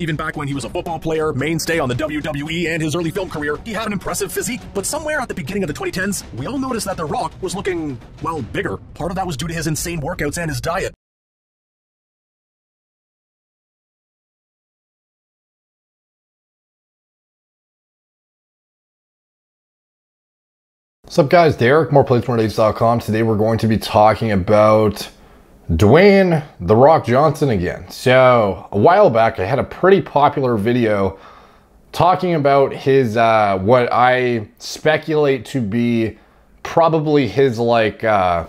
Even back when he was a football player, mainstay on the WWE, and his early film career, he had an impressive physique. But somewhere at the beginning of the 2010s, we all noticed that The Rock was looking, well, bigger. Part of that was due to his insane workouts and his diet. What's up guys, Derek, moreplates Today we're going to be talking about Dwayne The Rock Johnson again. So a while back I had a pretty popular video talking about his, uh, what I speculate to be probably his like uh,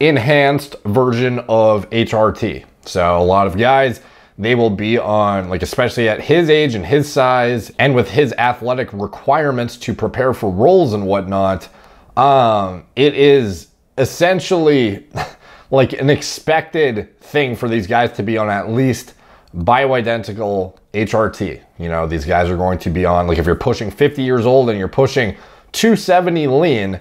enhanced version of HRT. So a lot of guys, they will be on like, especially at his age and his size and with his athletic requirements to prepare for roles and whatnot, um, it is essentially like an expected thing for these guys to be on at least bioidentical HRT. You know, these guys are going to be on, like if you're pushing 50 years old and you're pushing 270 lean,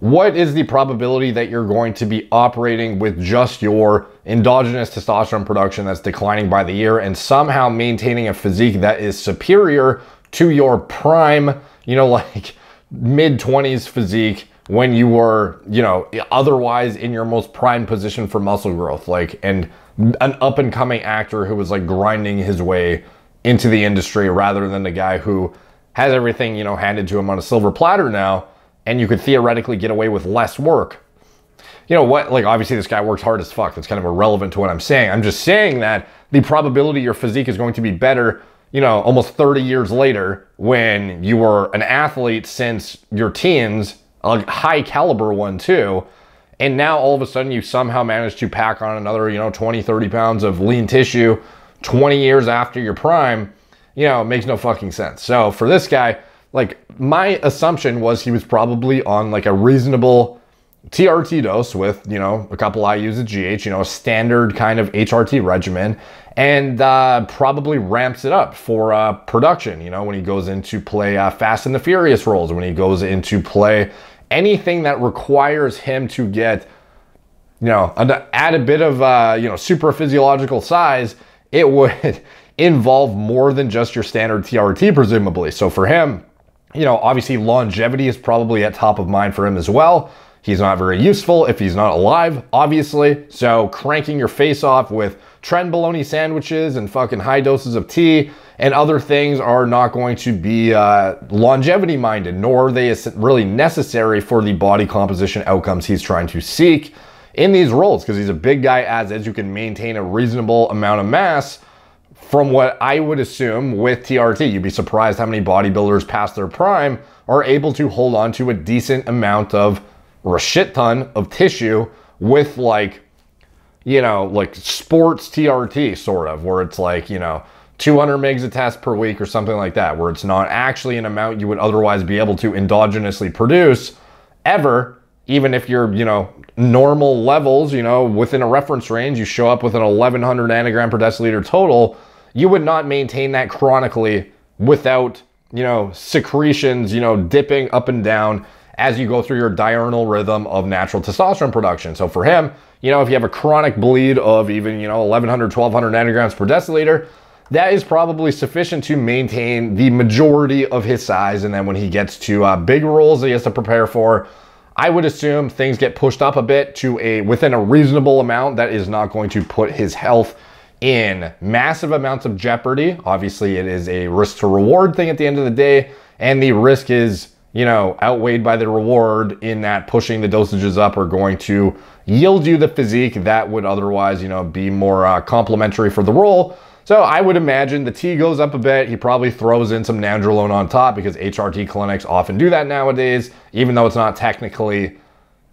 what is the probability that you're going to be operating with just your endogenous testosterone production that's declining by the year and somehow maintaining a physique that is superior to your prime, you know, like mid 20s physique when you were, you know, otherwise in your most prime position for muscle growth, like, and an up and coming actor who was like grinding his way into the industry rather than the guy who has everything, you know, handed to him on a silver platter now, and you could theoretically get away with less work. You know what? Like, obviously, this guy works hard as fuck. That's kind of irrelevant to what I'm saying. I'm just saying that the probability your physique is going to be better you know, almost 30 years later when you were an athlete since your teens, a high caliber one too, and now all of a sudden you somehow managed to pack on another, you know, 20, 30 pounds of lean tissue 20 years after your prime, you know, it makes no fucking sense. So for this guy, like my assumption was he was probably on like a reasonable TRT dose with, you know, a couple IUs of GH, you know, a standard kind of HRT regimen and uh, probably ramps it up for uh, production. You know, when he goes into play uh, Fast and the Furious roles, when he goes into play anything that requires him to get, you know, add a bit of, uh, you know, super physiological size, it would involve more than just your standard TRT, presumably. So for him, you know, obviously longevity is probably at top of mind for him as well. He's not very useful if he's not alive, obviously. So cranking your face off with trenbolone sandwiches and fucking high doses of T and other things are not going to be uh, longevity minded, nor are they really necessary for the body composition outcomes he's trying to seek in these roles because he's a big guy as as you can maintain a reasonable amount of mass from what I would assume with TRT. You'd be surprised how many bodybuilders past their prime are able to hold on to a decent amount of or a shit ton of tissue with like, you know, like sports TRT sort of, where it's like, you know, 200 megs a test per week or something like that, where it's not actually an amount you would otherwise be able to endogenously produce ever, even if you're, you know, normal levels, you know, within a reference range, you show up with an 1100 nanogram per deciliter total, you would not maintain that chronically without, you know, secretions, you know, dipping up and down as you go through your diurnal rhythm of natural testosterone production. So for him, you know, if you have a chronic bleed of even, you know, 1100, 1200 nanograms per deciliter, that is probably sufficient to maintain the majority of his size. And then when he gets to uh, big roles that he has to prepare for, I would assume things get pushed up a bit to a within a reasonable amount that is not going to put his health in massive amounts of jeopardy. Obviously, it is a risk to reward thing at the end of the day, and the risk is you know, outweighed by the reward in that pushing the dosages up are going to yield you the physique that would otherwise, you know, be more uh, complementary for the role. So I would imagine the T goes up a bit. He probably throws in some nandrolone on top because HRT clinics often do that nowadays, even though it's not technically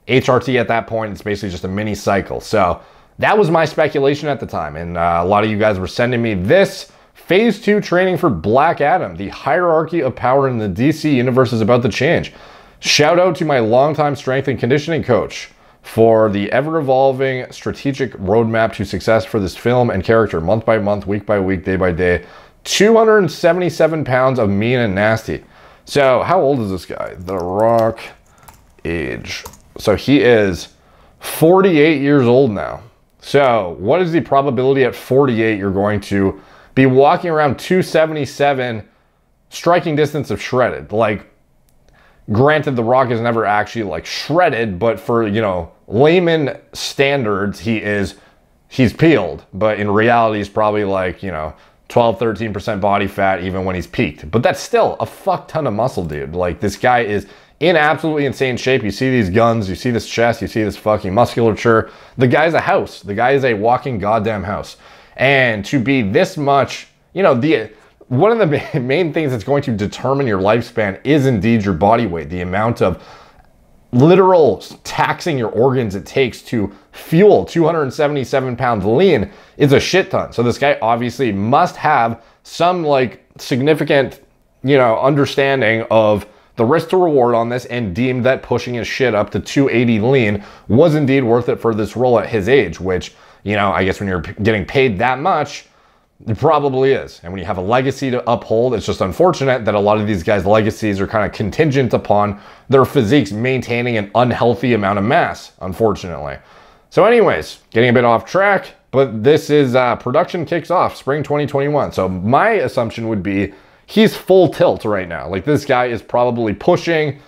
HRT at that point. It's basically just a mini cycle. So that was my speculation at the time. And uh, a lot of you guys were sending me this Phase 2 training for Black Adam. The hierarchy of power in the DC universe is about to change. Shout out to my longtime strength and conditioning coach for the ever evolving strategic roadmap to success for this film and character, month by month, week by week, day by day. 277 pounds of mean and nasty. So, how old is this guy? The Rock age. So, he is 48 years old now. So, what is the probability at 48 you're going to be walking around 277 striking distance of shredded. Like, granted, The Rock is never actually like shredded, but for, you know, layman standards, he is, he's peeled. But in reality, he's probably like, you know, 12, 13% body fat even when he's peaked. But that's still a fuck ton of muscle, dude. Like, this guy is in absolutely insane shape. You see these guns, you see this chest, you see this fucking musculature. The guy's a house. The guy is a walking goddamn house. And to be this much, you know, the one of the main things that's going to determine your lifespan is indeed your body weight, the amount of literal taxing your organs it takes to fuel 277 pounds lean is a shit ton. So this guy obviously must have some like significant, you know, understanding of the risk to reward on this and deemed that pushing his shit up to 280 lean was indeed worth it for this role at his age, which, you know, I guess when you're getting paid that much, it probably is. And when you have a legacy to uphold, it's just unfortunate that a lot of these guys' legacies are kind of contingent upon their physiques maintaining an unhealthy amount of mass, unfortunately. So, anyways, getting a bit off track, but this is uh, production kicks off spring 2021. So, my assumption would be he's full tilt right now. Like, this guy is probably pushing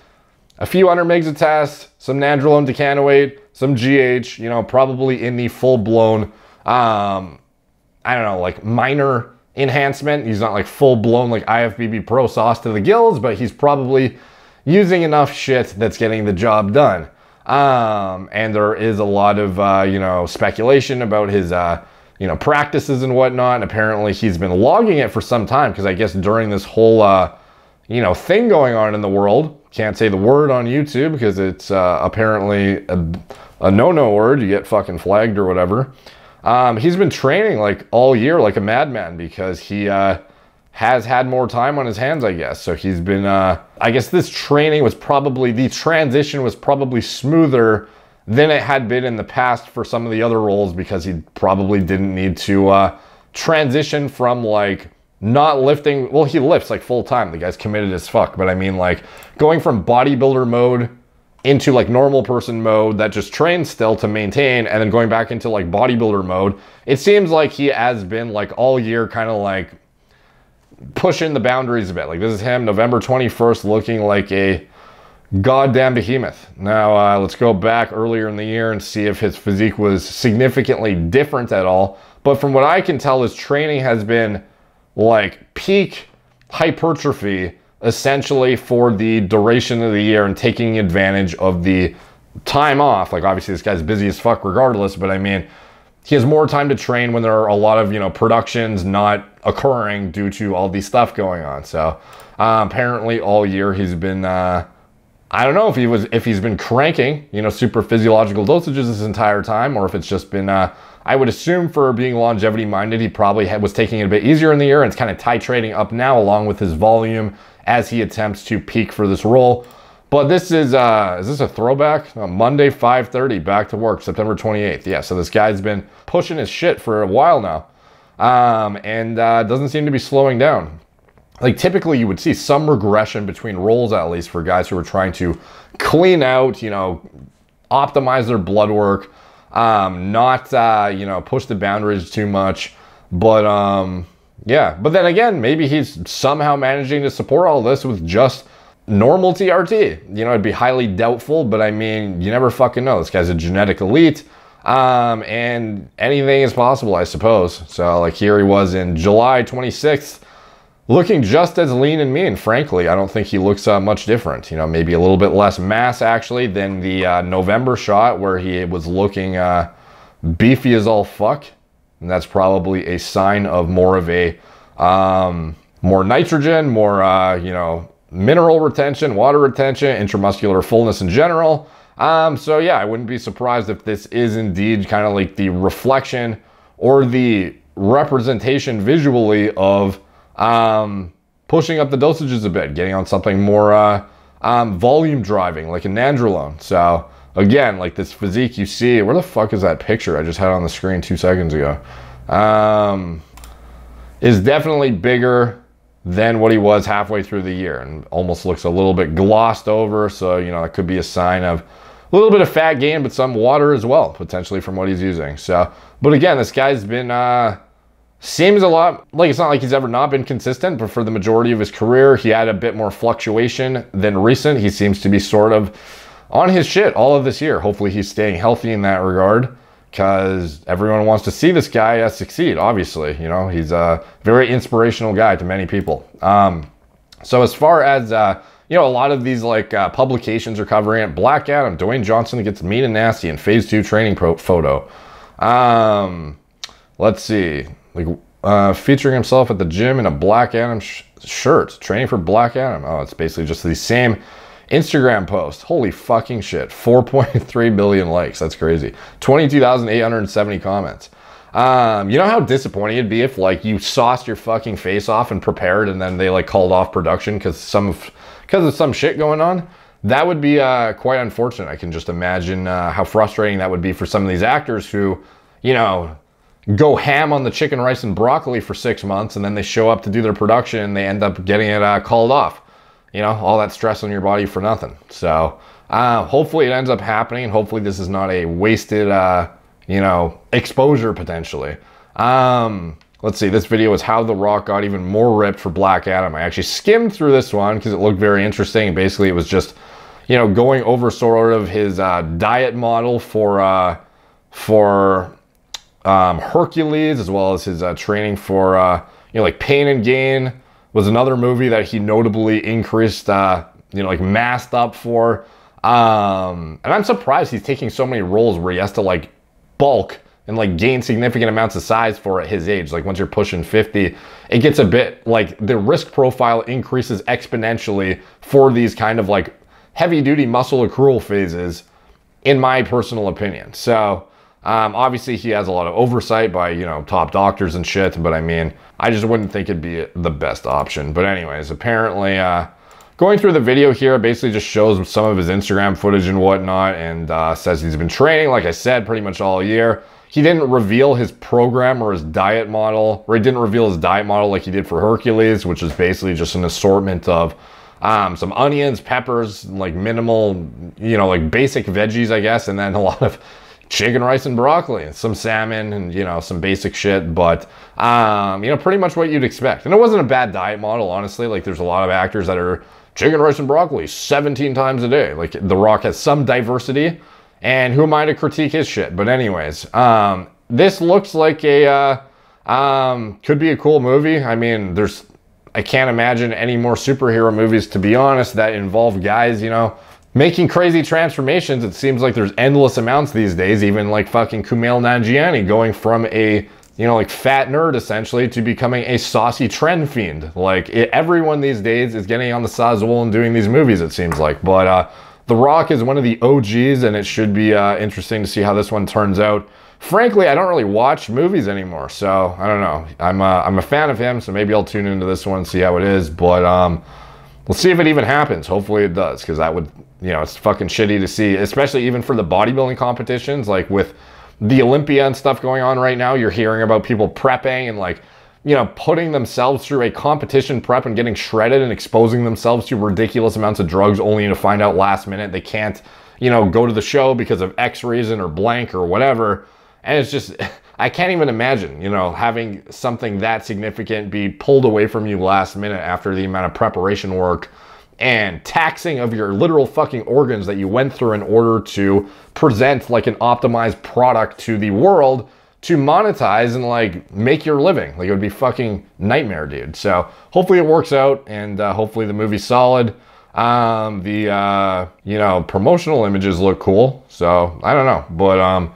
a few hundred megs of test, some nandrolone decanoate, some GH, you know, probably in the full blown um, I don't know, like minor enhancement. He's not like full blown like IFBB Pro sauce to the gills, but he's probably using enough shit that's getting the job done. Um, and there is a lot of, uh, you know, speculation about his, uh, you know, practices and whatnot. And apparently he's been logging it for some time because I guess during this whole, uh, you know, thing going on in the world, can't say the word on YouTube because it's uh, apparently a, a no no word. You get fucking flagged or whatever. Um, he's been training like all year like a madman because he uh, has had more time on his hands, I guess. So he's been, uh, I guess this training was probably, the transition was probably smoother than it had been in the past for some of the other roles because he probably didn't need to uh, transition from like not lifting. Well, he lifts like full time. The guy's committed as fuck. But I mean, like going from bodybuilder mode into like normal person mode that just trains still to maintain and then going back into like bodybuilder mode it seems like he has been like all year kind of like pushing the boundaries a bit like this is him november 21st looking like a goddamn behemoth now uh, let's go back earlier in the year and see if his physique was significantly different at all but from what i can tell his training has been like peak hypertrophy essentially for the duration of the year and taking advantage of the time off. Like obviously this guy's busy as fuck regardless, but I mean, he has more time to train when there are a lot of, you know, productions not occurring due to all these stuff going on. So uh, apparently all year he's been, uh, I don't know if he was, if he's been cranking, you know, super physiological dosages this entire time, or if it's just been, uh, I would assume for being longevity minded, he probably had, was taking it a bit easier in the year and it's kind of titrating up now along with his volume as he attempts to peak for this role. But this is, uh, is this a throwback? Uh, Monday, 5.30, back to work, September 28th. Yeah, so this guy's been pushing his shit for a while now. Um, and uh, doesn't seem to be slowing down. Like typically you would see some regression between roles at least for guys who are trying to clean out, you know, optimize their blood work, um, not, uh, you know, push the boundaries too much. But um, yeah, but then again, maybe he's somehow managing to support all this with just normal TRT. You know, it'd be highly doubtful, but I mean, you never fucking know. This guy's a genetic elite. Um, and anything is possible, I suppose. So, like, here he was in July 26th, looking just as lean and mean, frankly. I don't think he looks uh, much different. You know, maybe a little bit less mass, actually, than the uh, November shot where he was looking uh, beefy as all fuck. And that's probably a sign of more of a um, more nitrogen, more uh, you know mineral retention, water retention, intramuscular fullness in general. Um, so yeah, I wouldn't be surprised if this is indeed kind of like the reflection or the representation visually of um, pushing up the dosages a bit, getting on something more uh, um, volume driving, like a nandrolone. So again, like this physique you see, where the fuck is that picture I just had on the screen two seconds ago? Um, is definitely bigger than what he was halfway through the year and almost looks a little bit glossed over. So, you know, that could be a sign of a little bit of fat gain, but some water as well, potentially from what he's using. So, but again, this guy's been uh, seems a lot like it's not like he's ever not been consistent, but for the majority of his career, he had a bit more fluctuation than recent. He seems to be sort of on his shit all of this year. Hopefully, he's staying healthy in that regard because everyone wants to see this guy succeed. Obviously, you know he's a very inspirational guy to many people. Um, so as far as uh, you know, a lot of these like uh, publications are covering it. Black Adam, Dwayne Johnson gets mean and nasty in Phase Two training pro- photo. Um, let's see, like uh, featuring himself at the gym in a Black Adam sh- shirt, training for Black Adam. Oh, it's basically just the same Instagram post. Holy fucking shit. 4.3 billion likes. That's crazy. 22,870 comments. Um, you know how disappointing it'd be if like you sauced your fucking face off and prepared and then they like called off production because some because of some shit going on? That would be uh, quite unfortunate. I can just imagine uh, how frustrating that would be for some of these actors who, you know, go ham on the chicken, rice, and broccoli for six months and then they show up to do their production and they end up getting it uh, called off you know, all that stress on your body for nothing. So uh, hopefully it ends up happening, hopefully this is not a wasted, uh, you know, exposure potentially. Um, let's see, this video is how The Rock got even more ripped for Black Adam. I actually skimmed through this one because it looked very interesting. Basically, it was just, you know, going over sort of his uh, diet model for uh, for um, Hercules, as well as his uh, training for, uh, you know, like Pain and Gain was another movie that he notably increased, uh, you know, like masked up for. Um, and I'm surprised he's taking so many roles where he has to like bulk and like gain significant amounts of size for at his age. Like once you're pushing 50, it gets a bit like the risk profile increases exponentially for these kind of like heavy duty muscle accrual phases, in my personal opinion. So, um, obviously, he has a lot of oversight by you know top doctors and shit. But I mean, I just wouldn't think it'd be the best option. But anyways, apparently, uh, going through the video here basically just shows some of his Instagram footage and whatnot, and uh, says he's been training, like I said, pretty much all year. He didn't reveal his program or his diet model, or he didn't reveal his diet model like he did for Hercules, which is basically just an assortment of um, some onions, peppers, like minimal, you know, like basic veggies, I guess, and then a lot of chicken, rice, and broccoli, and some salmon, and you know some basic shit. But um, you know, pretty much what you'd expect. And it wasn't a bad diet model, honestly. Like there's a lot of actors that are chicken, rice, and broccoli 17 times a day. Like The Rock has some diversity, and who am I to critique his shit? But anyways, um, this looks like a uh, um, could be a cool movie. I mean, there's I can't imagine any more superhero movies, to be honest, that involve guys, you know making crazy transformations. It seems like there's endless amounts these days, even like fucking Kumail Nanjiani going from a, you know, like fat nerd essentially to becoming a saucy tren fiend. Like it, everyone these days is getting on the Sazul and doing these movies, it seems like. But uh, The Rock is one of the OGs and it should be uh, interesting to see how this one turns out. Frankly, I don't really watch movies anymore, so I don't know. I'm a, I'm a fan of him, so maybe I'll tune into this one and see how it is. But um, we'll see if it even happens. Hopefully it does, because that would you know, it's fucking shitty to see, especially even for the bodybuilding competitions, like with the Olympia and stuff going on right now, you're hearing about people prepping and like, you know, putting themselves through a competition prep and getting shredded and exposing themselves to ridiculous amounts of drugs only to find out last minute they can't, you know, go to the show because of X reason or blank or whatever. And it's just, I can't even imagine, you know, having something that significant be pulled away from you last minute after the amount of preparation work and taxing of your literal fucking organs that you went through in order to present like an optimized product to the world to monetize and like make your living. Like it would be fucking nightmare, dude. So hopefully it works out and uh, hopefully the movie's solid. Um, the uh, you know promotional images look cool, so I don't know, but um,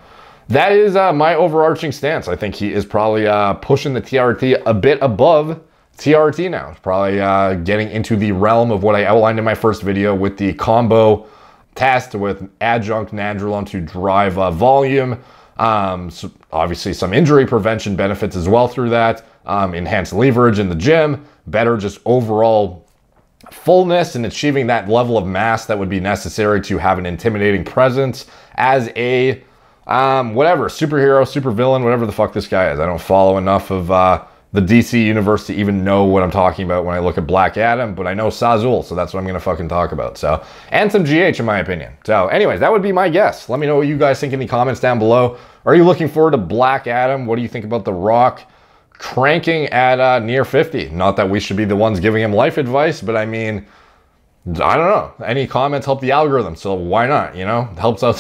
that is uh, my overarching stance. I think he is probably uh, pushing the TRT a bit above TRT now. It's probably uh, getting into the realm of what I outlined in my first video with the combo test with adjunct nandrolone to drive uh, volume. Um, so obviously, some injury prevention benefits as well through that. Um, enhanced leverage in the gym, better just overall fullness and achieving that level of mass that would be necessary to have an intimidating presence as a um, whatever superhero, supervillain, whatever the fuck this guy is. I don't follow enough of. Uh, the DC universe to even know what I'm talking about when I look at Black Adam, but I know Sazul, so that's what I'm gonna fucking talk about. So, and some GH in my opinion. So, anyways, that would be my guess. Let me know what you guys think in the comments down below. Are you looking forward to Black Adam? What do you think about The Rock? cranking at uh, near 50. Not that we should be the ones giving him life advice, but I mean, I don't know. Any comments help the algorithm, so why not? You know, helps out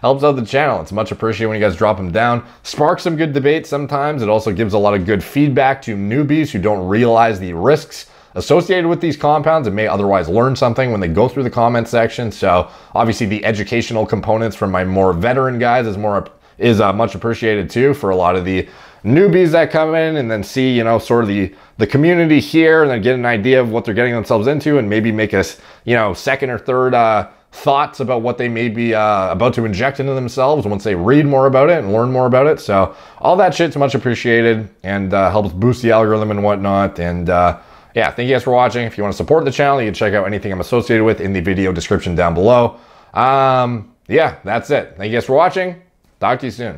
helps out the channel. It's much appreciated when you guys drop them down. Sparks some good debate sometimes. It also gives a lot of good feedback to newbies who don't realize the risks associated with these compounds and may otherwise learn something when they go through the comment section. So obviously the educational components from my more veteran guys is more is uh, much appreciated too for a lot of the newbies that come in and then see, you know, sort of the, the community here and then get an idea of what they're getting themselves into and maybe make us, you know, second or third uh, thoughts about what they may be uh, about to inject into themselves once they read more about it and learn more about it. So all that shit's much appreciated and uh, helps boost the algorithm and whatnot. And uh, yeah, thank you guys for watching. If you want to support the channel, you can check out anything I'm associated with in the video description down below. Um, yeah, that's it. Thank you guys for watching. Talk to you soon.